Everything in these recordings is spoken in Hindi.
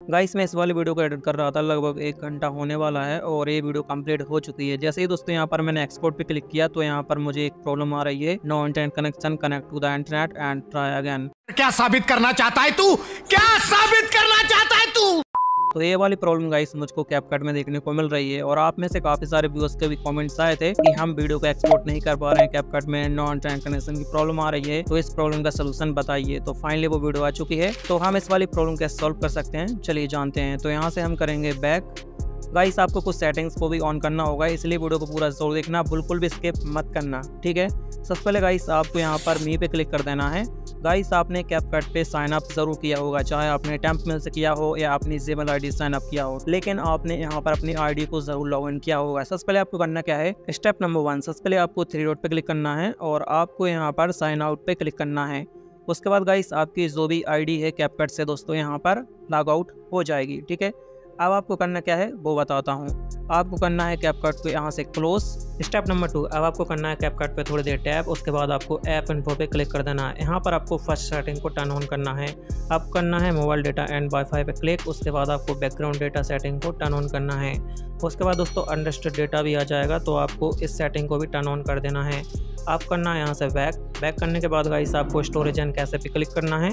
गाइस, मैं इस वाले वीडियो को एडिट कर रहा था, लगभग एक घंटा होने वाला है और ये वीडियो कंप्लीट हो चुकी है। जैसे ही दोस्तों, यहाँ पर मैंने एक्सपोर्ट पे क्लिक किया तो यहाँ पर मुझे एक प्रॉब्लम आ रही है। No internet connection connect to the internet and try again क्या साबित करना चाहता है तू? क्या तू ये वाली प्रॉब्लम गाइस मुझको कैपकट में देखने को मिल रही है और आप में से काफ़ी सारे व्यूअर्स के भी कमेंट्स आए थे कि हम वीडियो को एक्सपोर्ट नहीं कर पा रहे हैं। कैपकट में नॉन ट्रैन कनेक्शन की प्रॉब्लम आ रही है। तो इस प्रॉब्लम का सोल्यूशन बताइए। तो फाइनली वो वीडियो आ चुकी है। तो हम इस वाली प्रॉब्लम कैसे सॉल्व कर सकते हैं। चलिए जानते हैं। तो यहाँ से हम करेंगे बैक गाइस आपको कुछ सेटिंग्स को भी ऑन करना होगा। इसलिए वीडियो को पूरा ज़ोर देखना। बिल्कुल भी स्किप मत करना। ठीक है? सबसे पहले गाइस आपको यहाँ पर मी पे क्लिक कर देना है। गाइस आपने कैप कट पे साइन अप ज़रूर किया होगा, चाहे आपने टेम्प मेल से किया हो या अपनी जेबल आई साइन अप किया हो, लेकिन आपने यहाँ पर अपनी आईडी को ज़रूर लॉग इन किया होगा। सबसे पहले आपको करना क्या है? स्टेप नंबर वन सबसे पहले आपको थ्री डॉट पे क्लिक करना है और आपको यहाँ पर साइन आउट पे क्लिक करना है। उसके बाद गाइस आपकी जो भी आईडी है कैपकट से दोस्तों, यहाँ पर लॉग आउट हो जाएगी, ठीक है? अब आपको करना क्या है? वो बताता हूँ। आपको करना है कैपकट को यहाँ से क्लोज स्टेप नंबर टू, अब आपको करना है कैपकट पे थोड़ी देर टैप, उसके बाद आपको ऐप इन्फो पे क्लिक कर देना है। यहाँ पर आपको फ़र्स्ट सेटिंग को टर्न ऑन करना है। अब करना है मोबाइल डेटा एंड वाईफाई पे क्लिक उसके बाद आपको बैकग्राउंड डेटा सेटिंग को टर्न ऑन करना है। उसके बाद दोस्तों अंडरस्टूड डेटा भी आ जाएगा तो आपको इस सेटिंग को भी टर्न ऑन कर देना है। आप करना है यहाँ से बैक बैक करने के बाद गाइस आपको स्टोरेज एंड कैसे पे क्लिक करना है।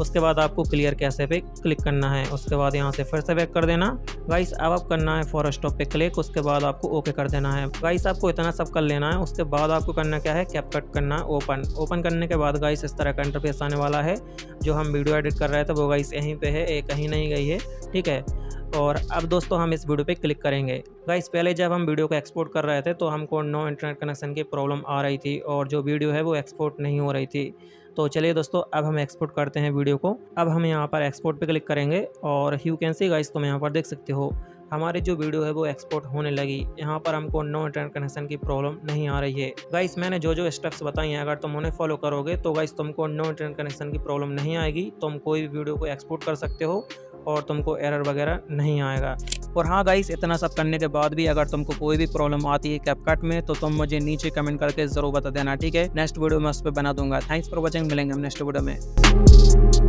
उसके बाद आपको क्लियर कैसे पे क्लिक करना है। उसके बाद यहाँ से फिर से बैक कर देना। गाइस अब आप करना है फॉर स्टॉप पे क्लिक उसके बाद आपको ओके कर देना है। गाइस आपको इतना सब कर लेना है। उसके बाद आपको करना क्या है, कैप कट करना ओपन। ओपन करने के बाद गाइस इस तरह का इंटरफेस आने वाला है, जो हम वीडियो एडिट कर रहे थे, वो गाइस यहीं पे है, एक कहीं नहीं गई है, ठीक है? और अब दोस्तों, हम इस वीडियो पे क्लिक करेंगे। गाइस पहले जब हम वीडियो को एक्सपोर्ट कर रहे थे तो हमको नो इंटरनेट कनेक्शन की प्रॉब्लम आ रही थी, और जो वीडियो है, वो एक्सपोर्ट नहीं हो रही थी। तो चलिए दोस्तों, अब हम एक्सपोर्ट करते हैं वीडियो को। अब हम यहाँ पर एक्सपोर्ट पे क्लिक करेंगे, और यू कैन सी गाइस तुम यहाँ पर देख सकते हो। हमारी जो वीडियो है वो एक्सपोर्ट होने लगी। यहाँ पर हमको नो इंटरनेट कनेक्शन की प्रॉब्लम नहीं आ रही है। गाइस मैंने जो जो स्टेप्स बताई हैं, अगर तुम उन्हें फॉलो करोगे तो गाइस तुमको नो इंटरनेट कनेक्शन की प्रॉब्लम नहीं आएगी। तुम कोई भी वीडियो को एक्सपोर्ट कर सकते हो और तुमको एरर वगैरह नहीं आएगा। और हाँ गाइस इतना सब करने के बाद भी अगर तुमको कोई भी प्रॉब्लम आती है कैपकट में तो तुम मुझे नीचे कमेंट करके ज़रूर बता देना, ठीक है? नेक्स्ट वीडियो में उस पर बना दूँगा। थैंक्स फॉर वॉचिंग मिलेंगे हम नेक्स्ट वीडियो में।